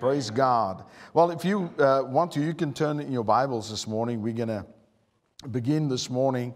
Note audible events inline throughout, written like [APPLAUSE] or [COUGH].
Praise God. Well, if you uh, want to, you can turn in your Bibles this morning. We're going to begin this morning.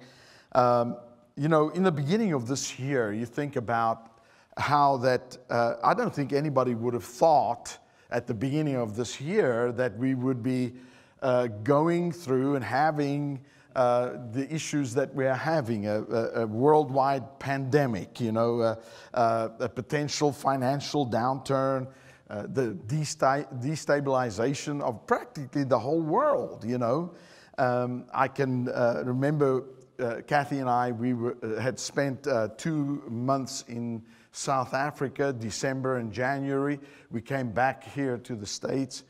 Um, you know, in the beginning of this year, you think about how that, uh, I don't think anybody would have thought at the beginning of this year that we would be uh, going through and having uh, the issues that we are having a, a, a worldwide pandemic, you know, a potential financial downturn, uh, the destabilization of practically the whole world, you know. Um, I can uh, remember uh, Kathy and I, we were, uh, had spent two months in South Africa, December and January. We came back here to the States.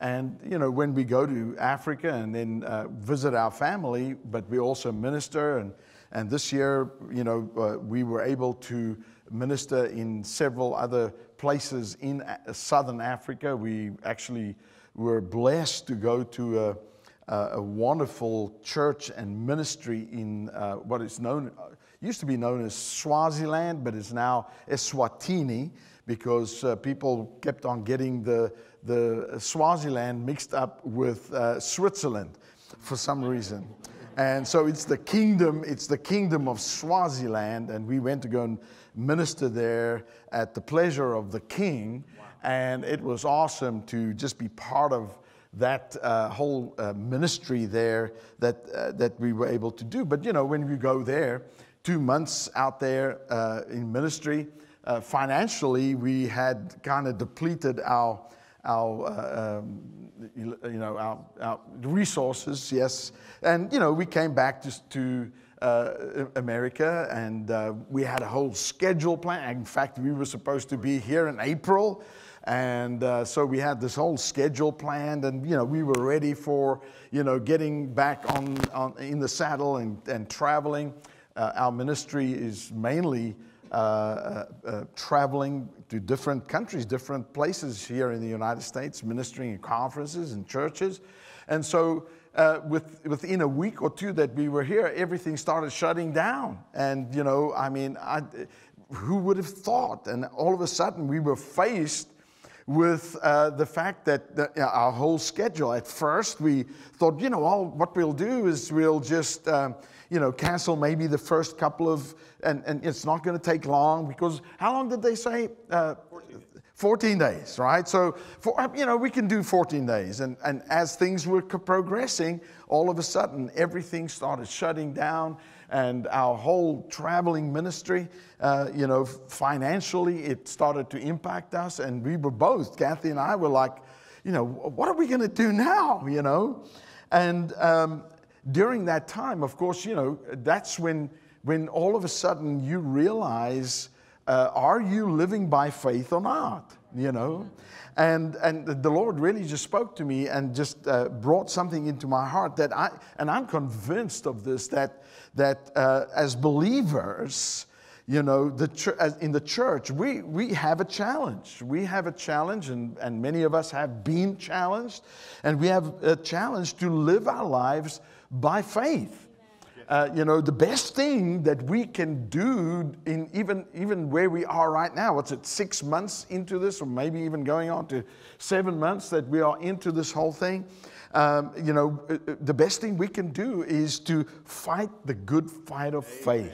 And, you know, when we go to Africa and then uh, visit our family, but we also minister. And, and this year, you know, uh, we were able to minister in several other places in southern Africa. We actually were blessed to go to a, a wonderful church and ministry in uh, what is known, used to be known as Swaziland, but is now Eswatini because uh, people kept on getting the, the Swaziland mixed up with uh, Switzerland for some reason. And so it's the kingdom, it's the kingdom of Swaziland, and we went to go and minister there at the pleasure of the king. Wow. And it was awesome to just be part of that uh, whole uh, ministry there that, uh, that we were able to do. But you know, when we go there, two months out there uh, in ministry, uh, financially, we had kind of depleted our, our uh, um, you know, our, our, resources, yes. And, you know, we came back to, to uh, America, and uh, we had a whole schedule plan. In fact, we were supposed to be here in April, and uh, so we had this whole schedule planned, and you know we were ready for you know getting back on, on in the saddle and, and traveling. Uh, our ministry is mainly Uh, uh, uh, traveling to different countries, different places here in the United States, ministering in conferences and churches, and so uh, with, within a week or two that we were here, everything started shutting down. And, you know, I mean, I, who would have thought? And all of a sudden, we were faced with uh, the fact that the, uh, our whole schedule, at first, we thought, you know, all, what we'll do is we'll just, um, you know, cancel maybe the first couple of, and, and it's not going to take long because how long did they say? Uh, 14 days, right? So, for, you know, we can do 14 days. And, and as things were progressing, all of a sudden, everything started shutting down. And our whole traveling ministry, uh, you know, financially, it started to impact us. And we were both, Kathy and I were like, you know, what are we going to do now, [LAUGHS] you know? And um, during that time, of course, you know, that's when, when all of a sudden you realize uh, are you living by faith or not? You know? And, and the Lord really just spoke to me and just uh, brought something into my heart that I, and I'm convinced of this, that, that uh, as believers, you know, the ch- in the church, we, we have a challenge. We have a challenge, and, and many of us have been challenged, and we have a challenge to live our lives by faith uh, you know, the best thing that we can do in even, even where we are right now, what's it, six months into this, or maybe even going on to seven months that we are into this whole thing, um, you know, uh, uh, the best thing we can do is to fight the good fight of faith.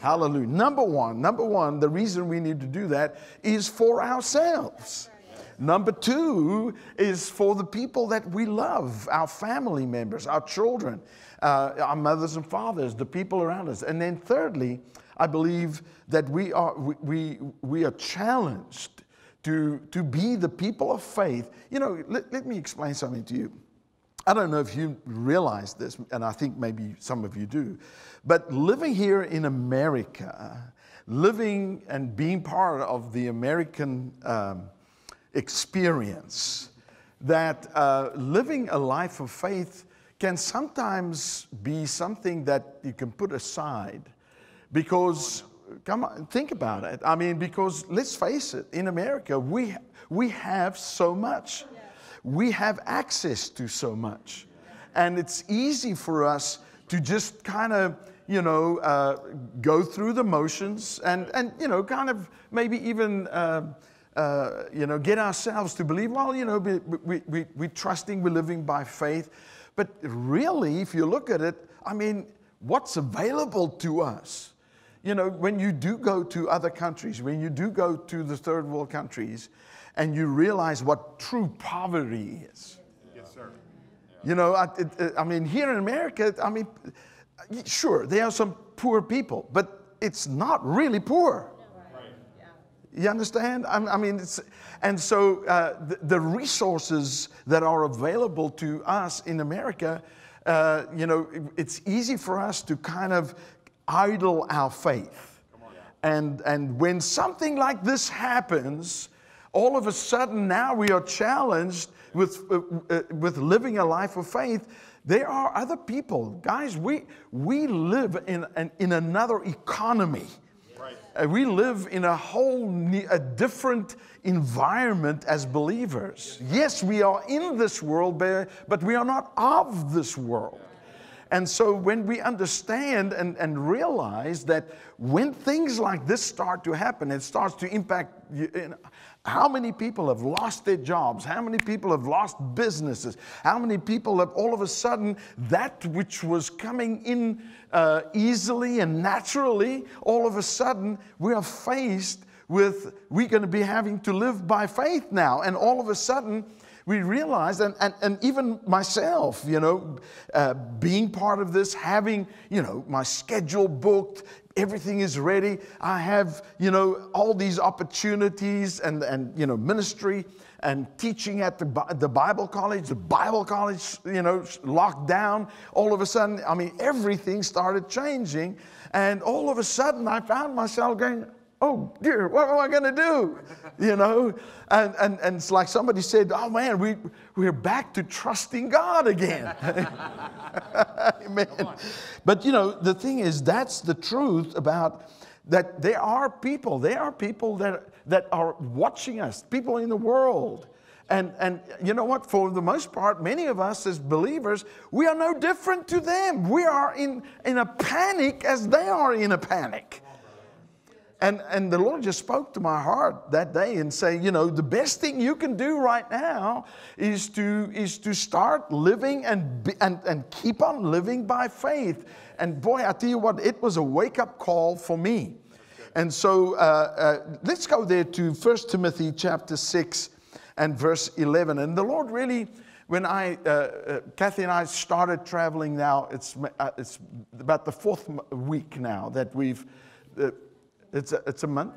Hallelujah. Number one, number one, the reason we need to do that is for ourselves. Number two is for the people that we love, our family members, our children uh, our mothers and fathers, the people around us. And then thirdly, I believe that we are, we, we, are challenged to, to be the people of faith. You know, let, let me explain something to you. I don't know if you realize this, and I think maybe some of you do, but living here in America, living and being part of the American um, experience, that uh, living a life of faith can sometimes be something that you can put aside because come on think about it. I mean because let's face it in america we we have so much. We have access to so much. And it's easy for us to just kind of you know uh, go through the motions and and you know kind of maybe even uh, uh, you know, get ourselves to believe, well, you know, we, we, we, we're trusting, we're living by faith. But really, if you look at it, I mean, what's available to us? You know, when you do go to other countries, when you do go to the third world countries, and you realize what true poverty is. Yes, sir. You know, I, it, I mean, here in America, I mean, sure, there are some poor people, but it's not really poor. You understand? I mean, and so uh, the, the, resources that are available to us in America, uh, you know, it's easy for us to kind of idle our faith. And, and when something like this happens, all of a sudden now we are challenged with, uh, uh with living a life of faith. There are other people. Guys, we, we live in, in, in another economy. Uh, we live in a whole a different environment as believers. Yes, we are in this world, but we are not of this world. And so when we understand and, and realize that when things like this start to happen, it starts to impact you, how many people have lost their jobs? How many people have lost businesses? How many people have all of a sudden that which was coming in uh, easily and naturally, all of a sudden we are faced with we're going to be having to live by faith now. And all of a sudden, we realize, and, and, and even myself, you know, uh, being part of this, having, you know, my schedule booked, everything is ready. I have, you know, all these opportunities and, and you know, ministry and teaching at the, the Bible college, the Bible college, you know, locked down. All of a sudden, I mean, everything started changing. And all of a sudden, I found myself going, oh dear, what am I going to do? You know? And, and, and it's like somebody said, oh man, we, we're back to trusting God again. [LAUGHS] Amen. But you know, the thing is, that's the truth about that there are people, there are people that, that are watching us, people in the world. And, and you know what? For the most part, many of us as believers, we are no different to them. We are in, in a panic as they are in a panic. And, and the Lord just spoke to my heart that day and say, you know, the best thing you can do right now is to, is to start living and, be, and, and keep on living by faith. And boy, I tell you what, it was a wake up call for me. And so uh, uh, let's go there to 1 Timothy chapter 6 and verse 11. And the Lord really, when I, uh, uh Kathy and I started traveling now, it's, uh, it's about the fourth week now that we've uh, it's a, it's a month?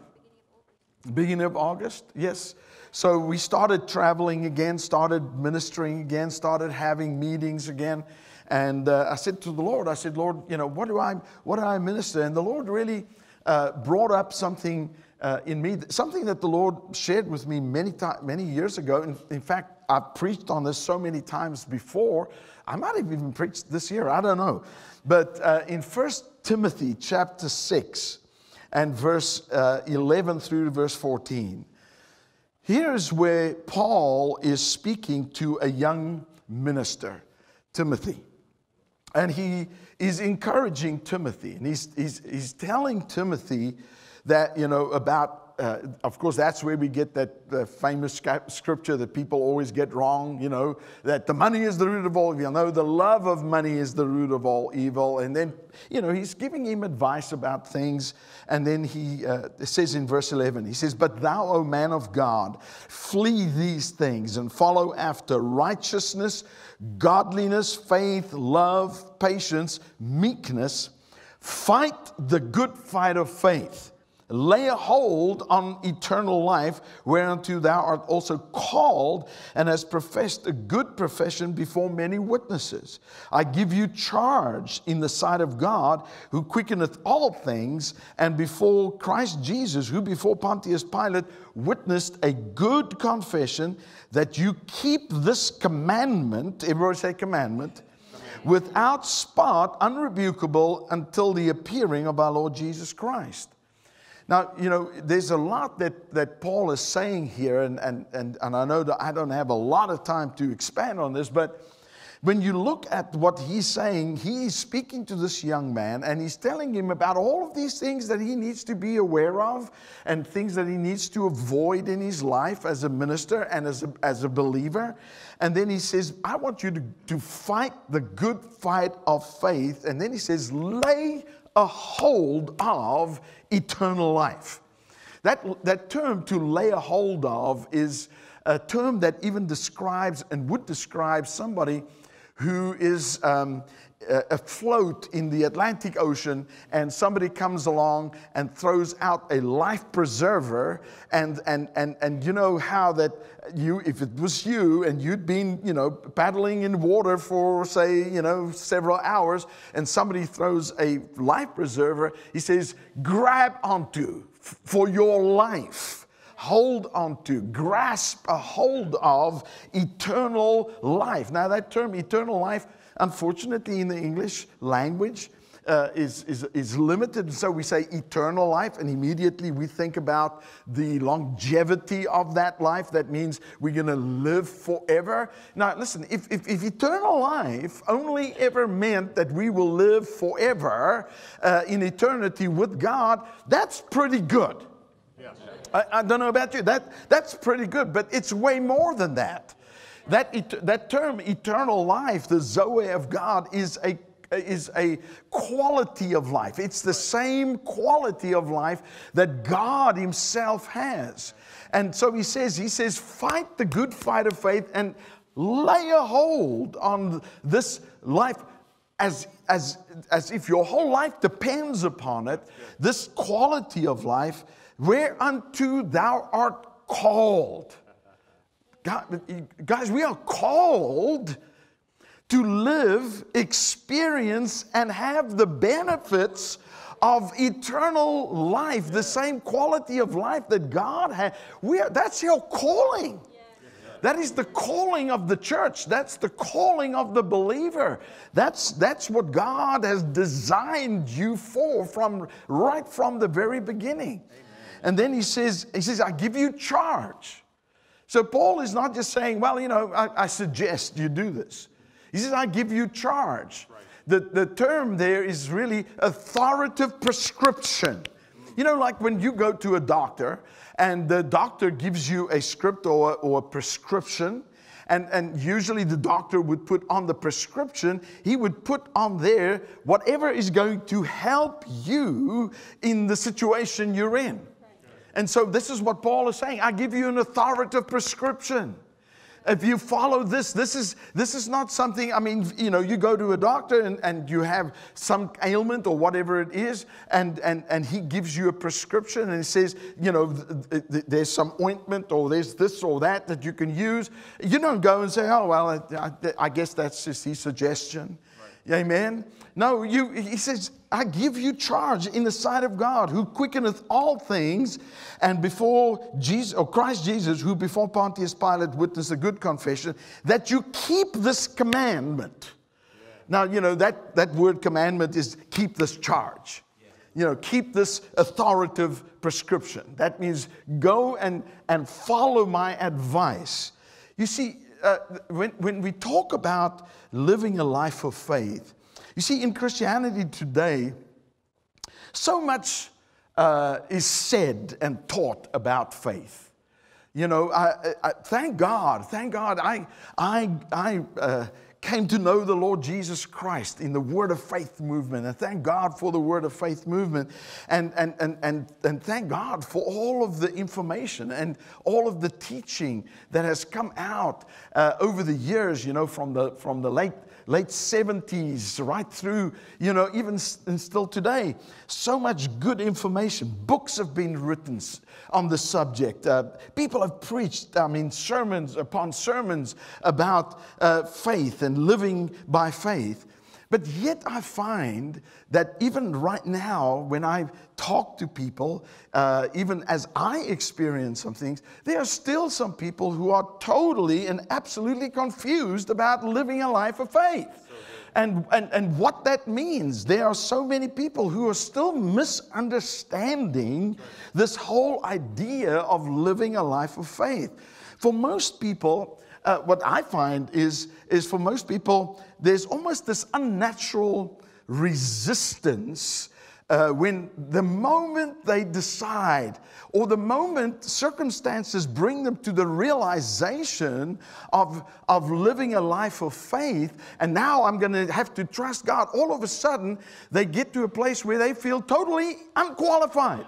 Beginning of August? Yes. So we started traveling again, started ministering again, started having meetings again. And uh, I said to the Lord, I said, Lord, you know, what do I, what do I minister? And the Lord really uh, brought up something uh, in me, something that the Lord shared with me many, time, many years ago. In, in fact, I've preached on this so many times before. I might have even preached this year, I don't know. But uh, in First Timothy chapter 6, and verse uh, 11 through verse 14. Here's where Paul is speaking to a young minister, Timothy. And he is encouraging Timothy. And he's, he's, he's telling Timothy that, you know, about uh, of course, that's where we get that uh, famous scripture that people always get wrong, you know, that the money is the root of all evil. No, the love of money is the root of all evil. And then, you know, he's giving him advice about things. And then he uh, says in verse 11, he says, But thou, O man of God, flee these things and follow after righteousness, godliness, faith, love, patience, meekness. Fight the good fight of faith Lay a hold on eternal life, whereunto thou art also called, and hast professed a good profession before many witnesses. I give you charge in the sight of God, who quickeneth all things, and before Christ Jesus, who before Pontius Pilate witnessed a good confession, that you keep this commandment, everybody say commandment, without spot, unrebukable, until the appearing of our Lord Jesus Christ. Now, you know, there's a lot that, that Paul is saying here, and, and, and, and I know that I don't have a lot of time to expand on this, but when you look at what he's saying, he's speaking to this young man and he's telling him about all of these things that he needs to be aware of and things that he needs to avoid in his life as a minister and as a, as a believer. And then he says, I want you to, to fight the good fight of faith. And then he says, lay a hold of eternal life. That, that term to lay a hold of is a term that even describes and would describe somebody who is um, afloat in the Atlantic Ocean, and somebody comes along and throws out a life preserver, and, and, and, and you know how that you, if it was you and you'd been, you know, paddling in water for, say, you know, several hours, and somebody throws a life preserver, he says, grab onto for your life hold on to, grasp a hold of eternal life. Now, that term, eternal life, unfortunately, in the English language, uh, is, is, is limited. So we say eternal life, and immediately we think about the longevity of that life. That means we're going to live forever. Now, listen, if, if, if, eternal life only ever meant that we will live forever uh, in eternity with God, that's pretty good. I, I, don't know about you. That, that's pretty good, but it's way more than that. That, that term, eternal life, the Zoe of God, is a is a quality of life. It's the same quality of life that God Himself has. And so He says, He says, fight the good fight of faith and lay a hold on this life as, as, as if your whole life depends upon it, this quality of life whereunto thou art called. God, guys, we are called to live, experience, and have the benefits of eternal life, the same quality of life that God had. We are, that's your calling. That is the calling of the church. That's the calling of the believer. That's, that's what God has designed you for from right from the very beginning. Amen. And then he says, he says, I give you charge. So Paul is not just saying, well, you know, I, I suggest you do this. He says, I give you charge. Right. The, the term there is really authoritative prescription. You know, like when you go to a doctor and the doctor gives you a script or, or a prescription, and, and usually the doctor would put on the prescription, he would put on there whatever is going to help you in the situation you're in. And so this is what Paul is saying. I give you an authoritative prescription. If you follow this, this is, this is not something, I mean, you know, you go to a doctor and, and you have some ailment or whatever it is, and, and, and he gives you a prescription and he says, you know, th- th- there's some ointment or there's this or that that you can use. You don't go and say, oh, well, I, I guess that's just his suggestion. Right. Amen. No, you, he says, I give you charge in the sight of God, who quickeneth all things, and before Jesus, or Christ Jesus, who before Pontius Pilate witnessed a good confession, that you keep this commandment. Yeah. Now, you know, that, that word commandment is keep this charge. Yeah. You know, keep this authoritative prescription. That means go and, and follow my advice. You see, uh, when, when we talk about living a life of faith, you see, in Christianity today, so much uh, is said and taught about faith. You know, I, I, thank God, thank God, I, I, I uh, came to know the Lord Jesus Christ in the Word of Faith movement. And thank God for the Word of Faith movement. And, and, and, and, and thank God for all of the information and all of the teaching that has come out uh, over the years, you know, from the, from the late late 70s, right through, you know, even still today. So much good information. Books have been written on the subject. Uh, people have preached, I mean, sermons upon sermons about uh, faith and living by faith. But yet, I find that even right now, when I talk to people, uh, even as I experience some things, there are still some people who are totally and absolutely confused about living a life of faith. and, and, and what that means. There are so many people who are still misunderstanding this whole idea of living a life of faith. For most people, uh, what I find is, is for most people, there's almost this unnatural resistance uh, when the moment they decide or the moment circumstances bring them to the realization of, of living a life of faith, and now I'm going to have to trust God, all of a sudden they get to a place where they feel totally unqualified.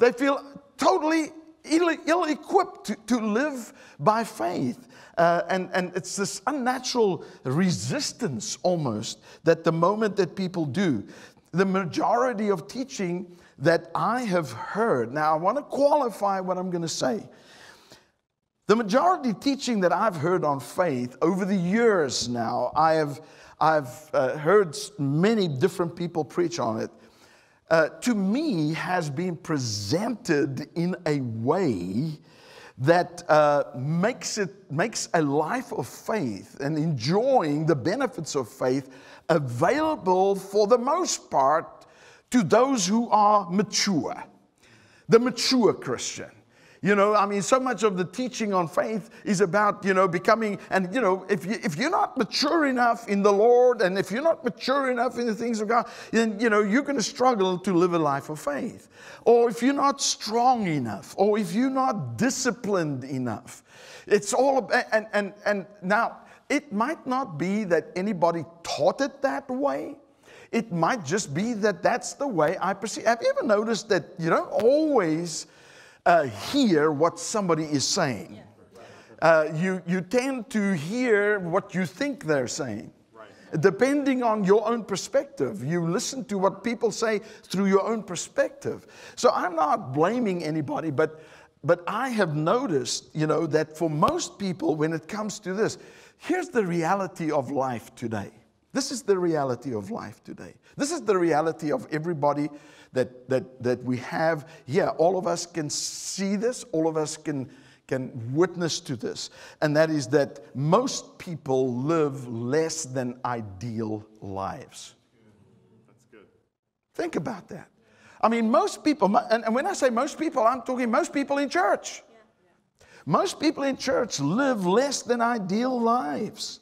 They feel totally ill equipped to, to live by faith. Uh, and, and it's this unnatural resistance almost that the moment that people do, the majority of teaching that I have heard, now I want to qualify what I'm going to say. The majority teaching that I've heard on faith over the years now, I have I've uh, heard many different people preach on it. Uh, to me, has been presented in a way that uh, makes it makes a life of faith and enjoying the benefits of faith available for the most part to those who are mature, the mature Christian. You know, I mean, so much of the teaching on faith is about, you know, becoming, and, you know, if, you, if you're not mature enough in the Lord and if you're not mature enough in the things of God, then, you know, you're going to struggle to live a life of faith. Or if you're not strong enough, or if you're not disciplined enough. It's all about, and, and, and now, it might not be that anybody taught it that way. It might just be that that's the way I perceive. Have you ever noticed that you don't always uh, hear what somebody is saying? Uh, you, you tend to hear what you think they're saying. Depending on your own perspective, you listen to what people say through your own perspective. So I'm not blaming anybody, but, but I have noticed, you know, that for most people, when it comes to this, Here's the reality of life today. This is the reality of life today. This is the reality of everybody that, that, that we have here. All of us can see this, all of us can, can witness to this. And that is that most people live less than ideal lives. That's good. Think about that. I mean, most people, and when I say most people, I'm talking most people in church. Most people in church live less than ideal lives.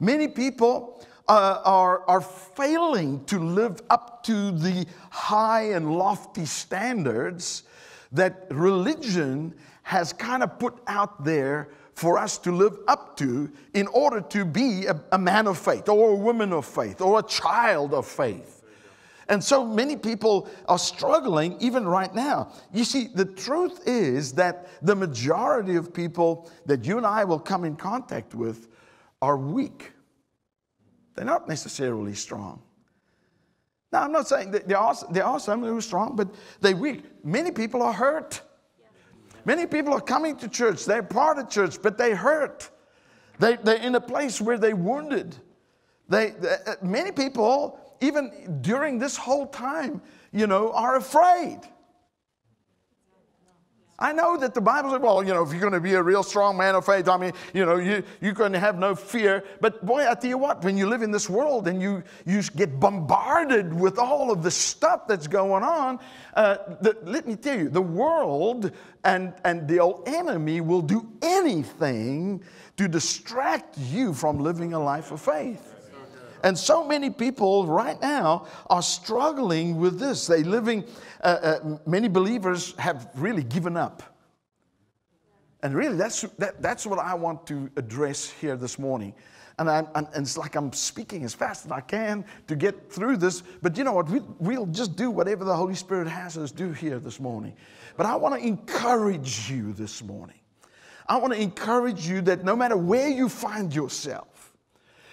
Many people uh, are, are failing to live up to the high and lofty standards that religion has kind of put out there for us to live up to in order to be a, a man of faith or a woman of faith or a child of faith. And so many people are struggling even right now. You see, the truth is that the majority of people that you and I will come in contact with are weak. They're not necessarily strong. Now, I'm not saying that there are, there are some who are strong, but they're weak. Many people are hurt. Many people are coming to church, they're part of church, but they hurt. They, they're in a place where they're wounded. They, they, uh, many people even during this whole time, you know, are afraid. I know that the Bible says, well, you know, if you're going to be a real strong man of faith, I mean, you know, you, you're going to have no fear. But boy, I tell you what, when you live in this world and you, you get bombarded with all of the stuff that's going on, uh, the, let me tell you, the world and, and the old enemy will do anything to distract you from living a life of faith. And so many people right now are struggling with this. They living, uh, uh, many believers have really given up. And really, that's, that, that's what I want to address here this morning. And, I, and, it's like I'm speaking as fast as I can to get through this. But you know what? We, we'll just do whatever the Holy Spirit has us do here this morning. But I want to encourage you this morning. I want to encourage you that no matter where you find yourself,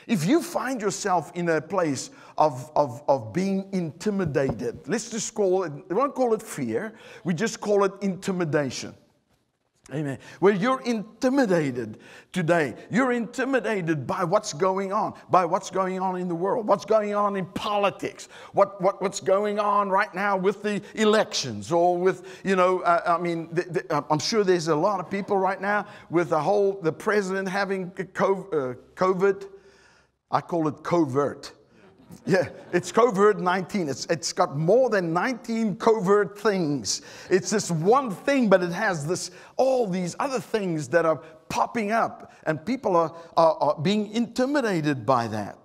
if you find yourself in a place of, of, of being intimidated, let's just call it, we won't call it fear, we just call it intimidation. Amen. Where you're intimidated today. You're intimidated by what's going on, by what's going on in the world, what's going on in politics, what, what, what's going on right now with the elections, or with, you know, uh, I mean, the, the, uh, I'm sure there's a lot of people right now with the whole, the president having COVID. Uh, COVID I call it covert. Yeah, it's covert 19. It's, it's got more than 19 covert things. It's this one thing, but it has this all these other things that are popping up, and people are, are, are being intimidated by that.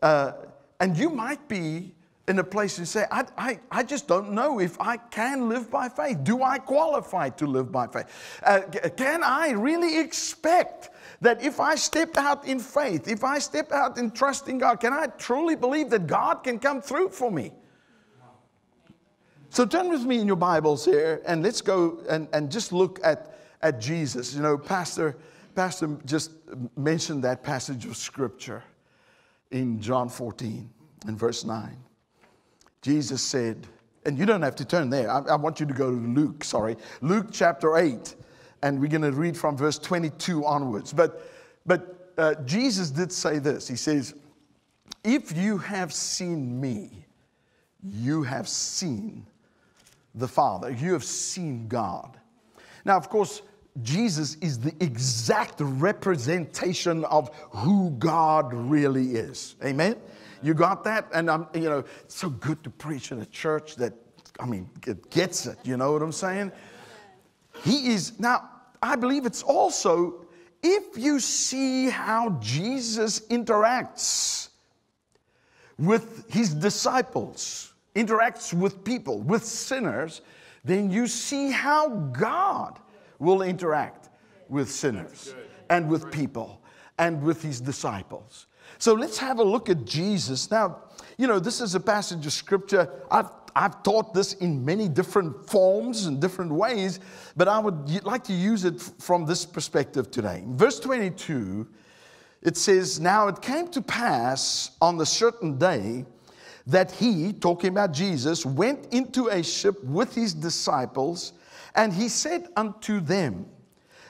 Uh, and you might be in a place and say, I, I, I just don't know if I can live by faith. Do I qualify to live by faith? Uh, can I really expect that if I step out in faith, if I step out in trusting God, can I truly believe that God can come through for me? So turn with me in your Bibles here and let's go and, and just look at, at Jesus. You know, Pastor, Pastor just mentioned that passage of scripture in John 14 and verse 9. Jesus said, and you don't have to turn there. I, I want you to go to Luke, sorry, Luke chapter 8 and we're going to read from verse 22 onwards. But, but uh, Jesus did say this He says, If you have seen me, you have seen the Father, you have seen God. Now, of course, Jesus is the exact representation of who God really is. Amen? You got that? And I'm, you know, it's so good to preach in a church that, I mean, it gets it. You know what I'm saying? He is, now, I believe it's also if you see how Jesus interacts with his disciples, interacts with people, with sinners, then you see how God will interact with sinners and with people and with his disciples. So let's have a look at Jesus. Now, you know, this is a passage of scripture. I've I've taught this in many different forms and different ways, but I would like to use it from this perspective today. Verse 22, it says, Now it came to pass on the certain day that he, talking about Jesus, went into a ship with his disciples, and he said unto them,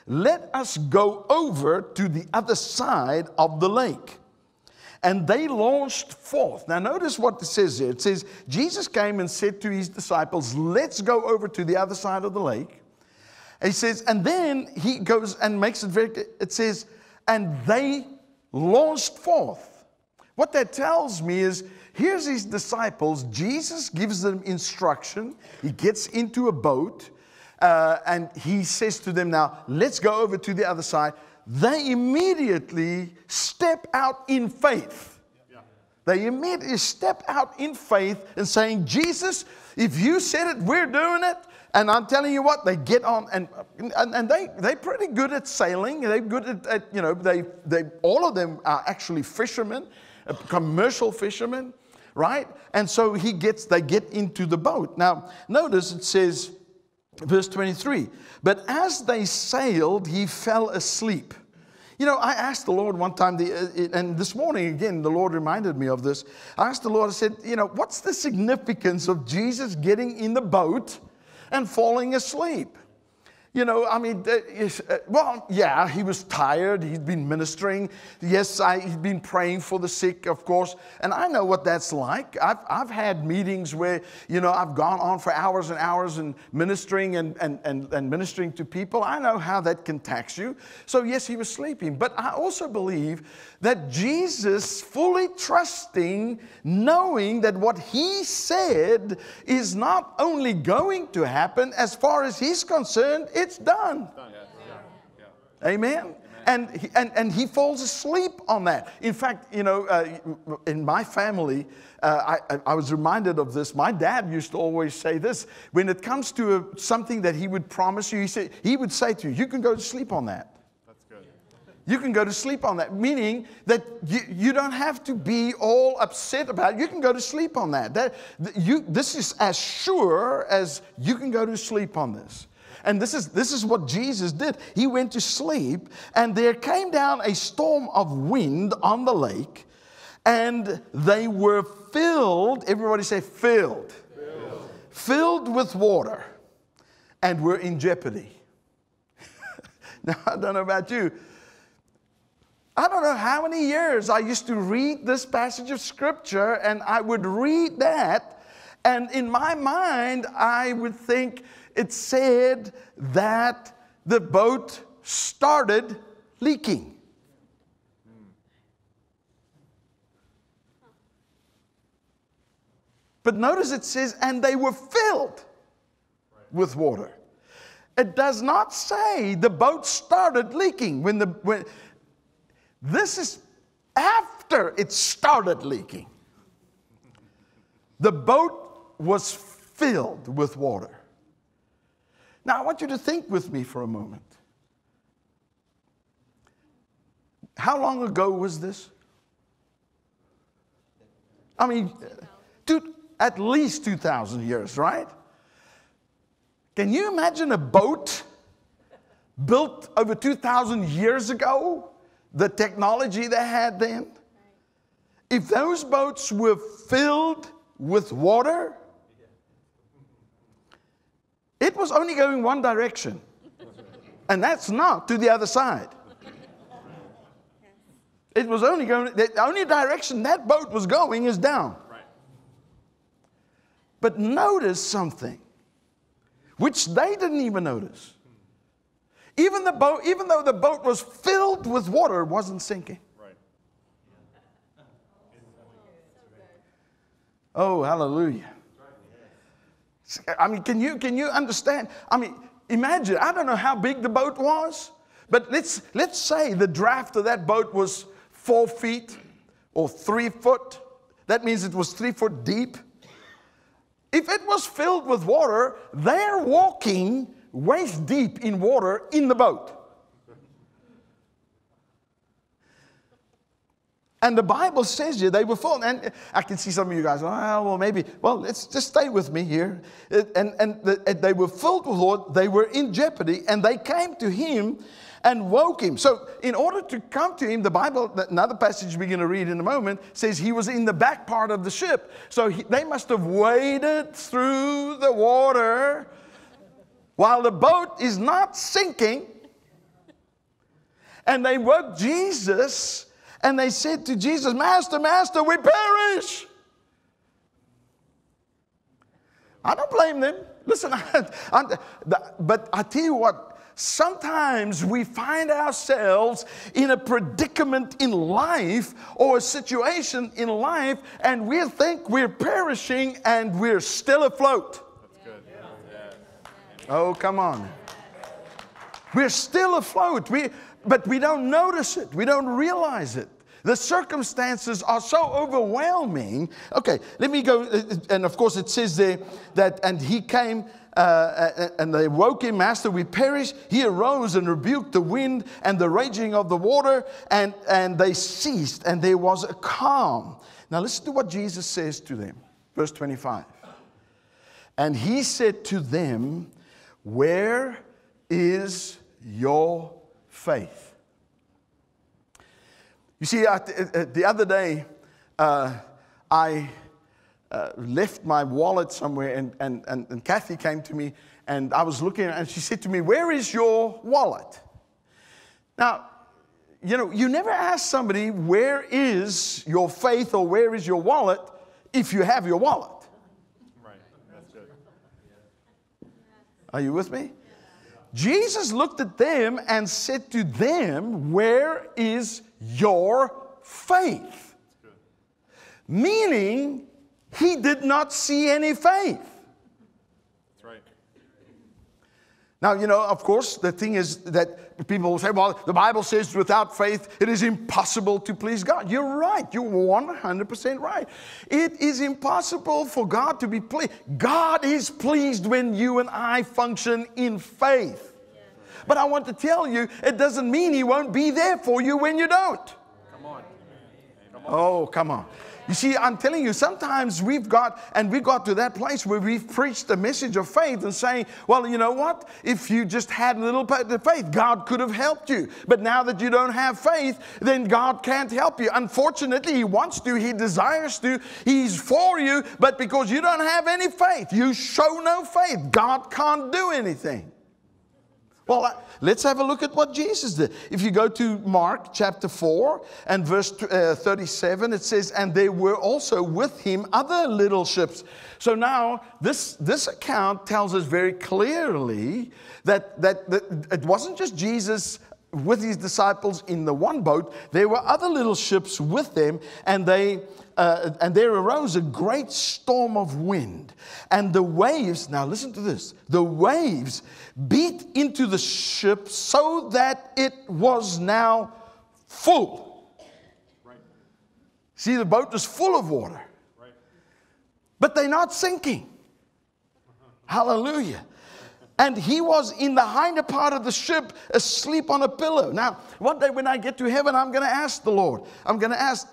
Let us go over to the other side of the lake. And they launched forth. Now, notice what it says here. It says, Jesus came and said to his disciples, Let's go over to the other side of the lake. He says, and then he goes and makes it very, it says, and they launched forth. What that tells me is here's his disciples. Jesus gives them instruction. He gets into a boat uh, and he says to them, Now, let's go over to the other side they immediately step out in faith. They immediately step out in faith and saying, Jesus, if you said it, we're doing it. And I'm telling you what, they get on, and, and, and they, they're pretty good at sailing. They're good at, at, you know, they, they, all of them are actually fishermen, uh, commercial fishermen, right? And so he gets, they get into the boat. Now, notice it says, verse 23, but as they sailed, he fell asleep. You know, I asked the Lord one time, the, uh, and this morning again, the Lord reminded me of this. I asked the Lord, I said, you know, what's the significance of Jesus getting in the boat and falling asleep? You know, I mean, uh, well, yeah, he was tired. He'd been ministering. Yes, I, he'd been praying for the sick, of course. And I know what that's like. I've, I've had meetings where, you know, I've gone on for hours and hours and ministering and, and, and, and ministering to people. I know how that can tax you. So, yes, he was sleeping. But I also believe that Jesus, fully trusting, knowing that what he said is not only going to happen, as far as he's concerned, it's done. Amen. And he, and, and he falls asleep on that. In fact, you know, uh, in my family, uh, I, I, was reminded of this. My dad used to always say this when it comes to a, something that he would promise you, he, said, he would say to you, You can go to sleep on that. You can go to sleep on that, meaning that you, you don't have to be all upset about it. You can go to sleep on that. that you, this is as sure as you can go to sleep on this. And this is, this is what Jesus did. He went to sleep, and there came down a storm of wind on the lake, and they were filled, everybody say filled, filled, filled with water, and were in jeopardy. [LAUGHS] now, I don't know about you. I don't know how many years I used to read this passage of scripture, and I would read that, and in my mind, I would think, it said that the boat started leaking. But notice it says, and they were filled with water. It does not say the boat started leaking when the when this is after it started leaking. The boat was filled with water. Now I want you to think with me for a moment. How long ago was this? I mean, two, at least 2,000 years, right? Can you imagine a boat built over 2,000 years ago? The technology they had then? If those boats were filled with water, it was only going one direction, and that's not to the other side. It was only going, the only direction that boat was going is down. But notice something, which they didn't even notice. Even, the boat, even though the boat was filled with water, it wasn't sinking. Right. Oh, hallelujah. I mean, can you, can you understand? I mean, imagine, I don't know how big the boat was, but let's, let's say the draft of that boat was four feet or three foot. That means it was three foot deep. If it was filled with water, they're walking waist deep in water in the boat. And the Bible says you they were full. And I can see some of you guys, oh, well, maybe, well, let's just stay with me here. And, and, they were filled with water, they were in jeopardy, and they came to him and woke him. So, in order to come to him, the Bible, another passage we're going to read in a moment, says he was in the back part of the ship. So, he, they must have waded through the water while the boat is not sinking. And they woke Jesus and they said to Jesus, Master, Master, we perish. I don't blame them. Listen, [LAUGHS] I, I, but I tell you what, sometimes we find ourselves in a predicament in life or a situation in life and we think we're perishing and we're still afloat. Oh, come on. We're still afloat, we, but we don't notice it, we don't realize it. The circumstances are so overwhelming. Okay, let me go. And of course, it says there that, and he came uh, uh, and they woke him, Master, we perish. He arose and rebuked the wind and the raging of the water, and, and they ceased, and there was a calm. Now, listen to what Jesus says to them. Verse 25. And he said to them, Where is your faith? You see, uh, the other day, uh, I uh, left my wallet somewhere, and, and, and, and Kathy came to me, and I was looking, and she said to me, Where is your wallet? Now, you know, you never ask somebody, Where is your faith or where is your wallet if you have your wallet? Right, that's good. Are you with me? Jesus looked at them and said to them, Where is your faith? Meaning, he did not see any faith. That's right. Now, you know, of course, the thing is that people will say, well, the Bible says without faith it is impossible to please God. You're right. You're 100% right. It is impossible for God to be pleased. God is pleased when you and I function in faith. But I want to tell you, it doesn't mean He won't be there for you when you don't. Come on. Come on. Oh, come on. You see, I'm telling you, sometimes we've got, and we got to that place where we've preached the message of faith and saying, well, you know what? If you just had a little bit of faith, God could have helped you. But now that you don't have faith, then God can't help you. Unfortunately, He wants to, He desires to, He's for you, but because you don't have any faith, you show no faith, God can't do anything. Well, let's have a look at what Jesus did. If you go to Mark chapter 4 and verse uh, 37, it says, And there were also with him other little ships. So now, this, this account tells us very clearly that, that, that it wasn't just Jesus with his disciples in the one boat, there were other little ships with them, and they uh, and there arose a great storm of wind, and the waves. Now listen to this: the waves beat into the ship so that it was now full. Right. See, the boat was full of water, right. but they're not sinking. Hallelujah and he was in the hinder part of the ship asleep on a pillow. Now, one day when I get to heaven, I'm going to ask the Lord, I'm going to ask,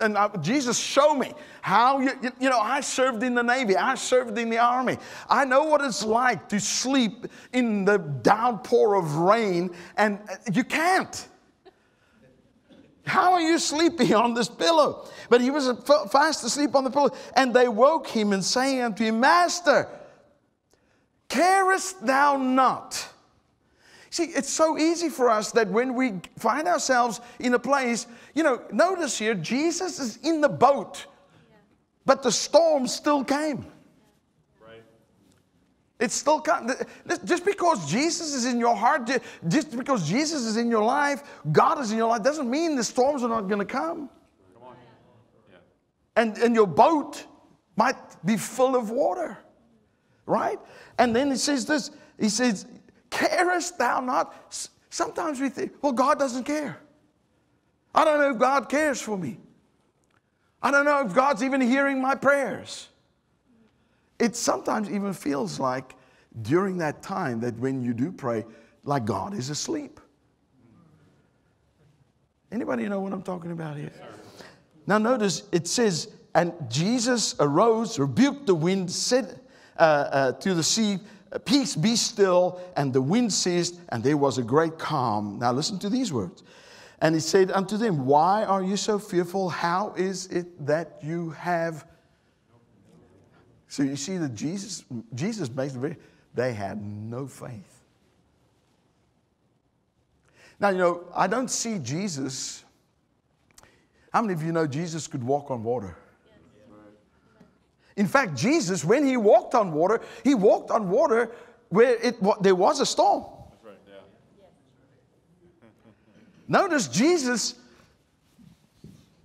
and I, Jesus, show me how you, you, you know, I served in the Navy, I served in the Army. I know what it's like to sleep in the downpour of rain, and uh, you can't. How are you sleeping on this pillow? But he was fast asleep on the pillow, and they woke him and saying unto him, Master, Carest thou not? See, it's so easy for us that when we find ourselves in a place, you know, notice here, Jesus is in the boat, but the storm still came. Right. It's still coming. Just because Jesus is in your heart, just because Jesus is in your life, God is in your life, doesn't mean the storms are not going to come. come yeah. And, and your boat might be full of water, right? And then he says this He says, Carest thou not? Sometimes we think, well, God doesn't care. I don't know if God cares for me. I don't know if God's even hearing my prayers. It sometimes even feels like during that time that when you do pray, like God is asleep. Anybody know what I'm talking about here? Now notice it says, and Jesus arose, rebuked the wind, said, uh, uh, to the sea, Peace, be still. And the wind ceased, and there was a great calm. Now, listen to these words. And he said unto them, Why are you so fearful? How is it that you have. So you see that Jesus, Jesus basically, they had no faith. Now, you know, I don't see Jesus. How many of you know Jesus could walk on water? In fact, Jesus, when he walked on water, he walked on water where it, there was a storm. Right, yeah. Notice Jesus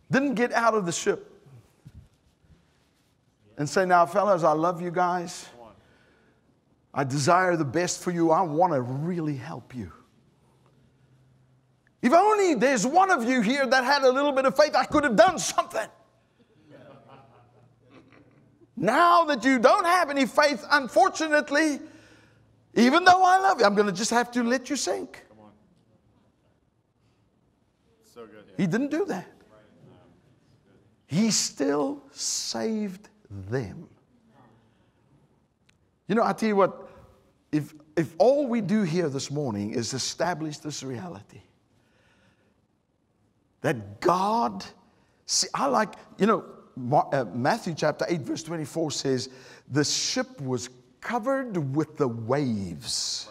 didn't get out of the ship and say, Now, fellas, I love you guys. I desire the best for you. I want to really help you. If only there's one of you here that had a little bit of faith, I could have done something. Now that you don't have any faith, unfortunately, even though I love you, I'm going to just have to let you sink. So good. Yeah. He didn't do that. He still saved them. You know, I tell you what, if, if all we do here this morning is establish this reality that God, see, I like, you know, Uh, Matthew chapter 8, verse 24 says, The ship was covered with the waves.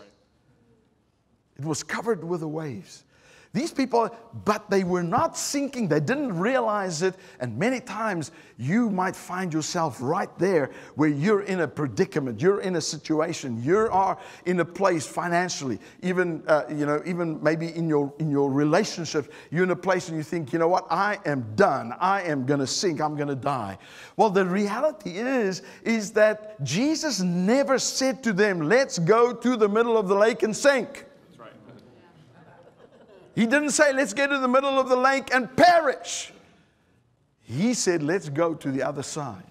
It was covered with the waves. These people, but they were not sinking. They didn't realize it. And many times you might find yourself right there where you're in a predicament. You're in a situation. You are in a place financially, even, uh, you know, even maybe in your, in your relationships. You're in a place and you think, you know what? I am done. I am going to sink. I'm going to die. Well, the reality is, is that Jesus never said to them, let's go to the middle of the lake and sink. He didn't say, let's get to the middle of the lake and perish. He said, let's go to the other side.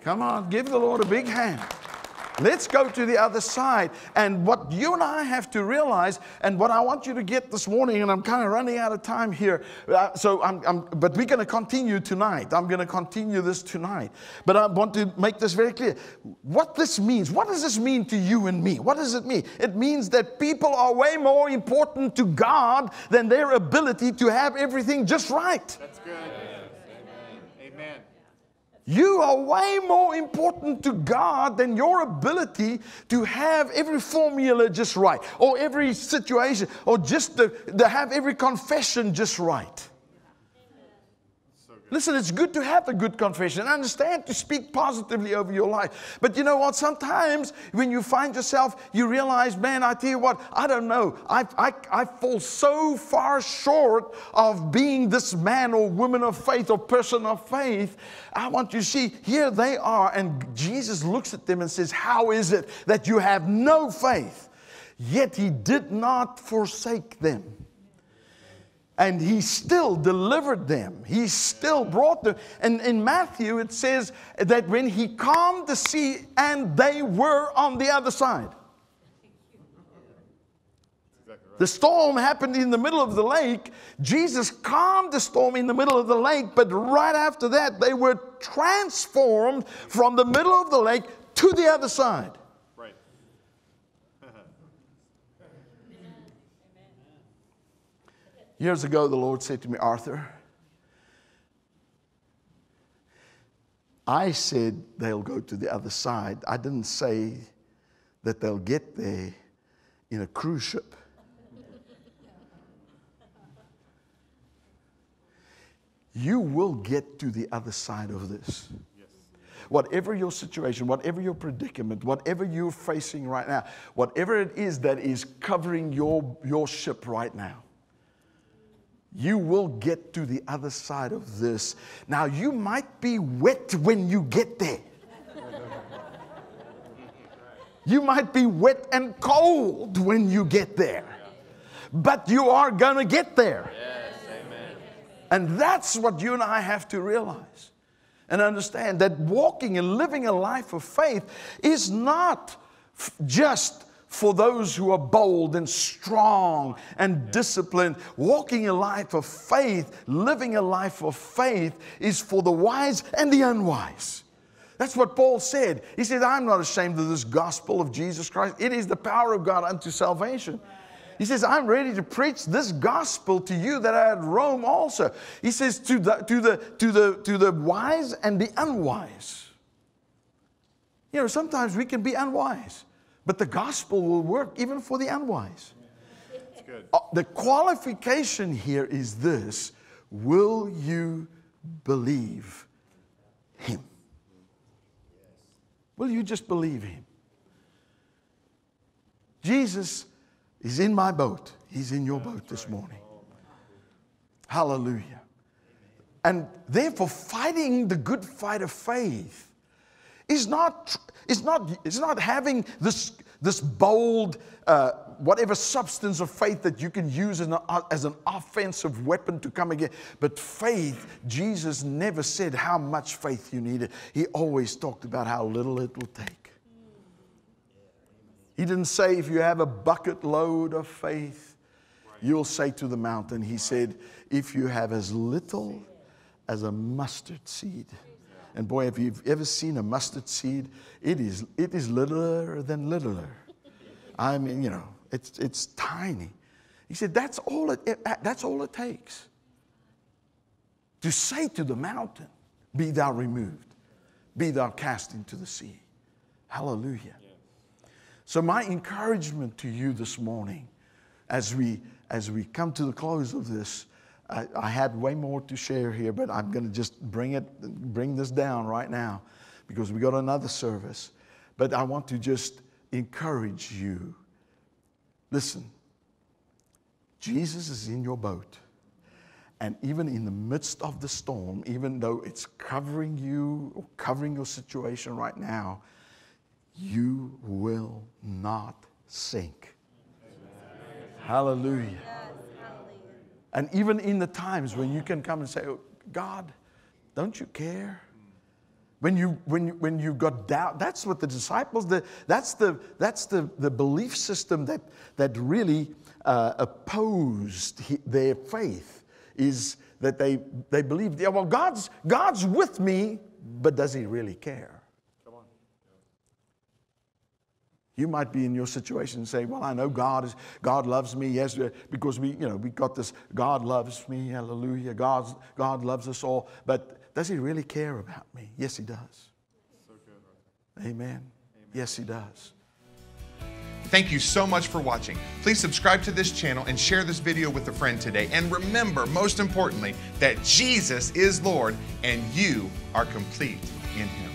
Come on, give the Lord a big hand. Let's go to the other side. And what you and I have to realize, and what I want you to get this morning, and I'm kind of running out of time here, uh, so I'm, I'm, but we're going to continue tonight. I'm going to continue this tonight. But I want to make this very clear. What this means, what does this mean to you and me? What does it mean? It means that people are way more important to God than their ability to have everything just right. That's good. You are way more important to God than your ability to have every formula just right, or every situation, or just to, to have every confession just right. Listen, it's good to have a good confession. I understand to speak positively over your life. But you know what? Sometimes when you find yourself, you realize, man, I tell you what, I don't know. I, I, I fall so far short of being this man or woman of faith or person of faith. I want you to see, here they are. And Jesus looks at them and says, How is it that you have no faith? Yet he did not forsake them. And he still delivered them. He still brought them. And in Matthew, it says that when he calmed the sea and they were on the other side. The storm happened in the middle of the lake. Jesus calmed the storm in the middle of the lake, but right after that, they were transformed from the middle of the lake to the other side. Years ago, the Lord said to me, Arthur, I said they'll go to the other side. I didn't say that they'll get there in a cruise ship. you will get to the other side of this. Whatever your situation, whatever your predicament, whatever you're facing right now, whatever it is that is covering your, your ship right now, you will get to the other side of this. Now, you might be wet when you get there. You might be wet and cold when you get there. But you are going to get there. and that's what you and I have to realize and understand that walking and living a life of faith is not just for those who are bold and strong and disciplined. Walking a life of faith, living a life of faith is for the wise and the unwise. That's what Paul said. He said, I'm not ashamed of this gospel of Jesus Christ. It is the power of God unto salvation. He says, I'm ready to preach this gospel to you that are at Rome also. He says, to the, to the, to the, to the wise and the unwise. You know, sometimes we can be unwise. But the gospel will work even for the unwise. Uh, the qualification here is this Will you believe him? Will you just believe him? Jesus is in my boat. He's in your boat this morning. Hallelujah. And therefore, fighting the good fight of faith is not it's not, it's not having this, this bold, uh, whatever substance of faith that you can use an, as an offensive weapon to come again. But faith, Jesus never said how much faith you needed. He always talked about how little it will take. He didn't say if you have a bucket load of faith, you'll say to the mountain. He said, if you have as little as a mustard seed. And boy, if you've ever seen a mustard seed, it is, it is littler than littler. I mean, you know, it's, it's tiny. He said, that's all it, it, that's all it takes. To say to the mountain, Be thou removed, be thou cast into the sea. Hallelujah. So, my encouragement to you this morning, as we, as we come to the close of this, I, had way more to share here, but I'm going to just bring it, bring this down right now because we got another service. But I want to just encourage you. Listen, Jesus is in your boat. And even in the midst of the storm, even though it's covering you or covering your situation right now, you will not sink. Hallelujah. And even in the times when you can come and say, oh, God, don't you care? When you when you, when you got doubt, that's what the disciples. The, that's the that's the, the belief system that that really uh, opposed their faith. Is that they they believed, yeah, well, God's God's with me, but does He really care? You might be in your situation and say, Well, I know God is God loves me, yes, uh, because we, you know, we got this God loves me, hallelujah. God, God loves us all. But does he really care about me? Yes, he does. So Amen. Amen. Yes, he does. Thank you so much for watching. Please subscribe to this channel and share this video with a friend today. And remember, most importantly, that Jesus is Lord and you are complete in Him.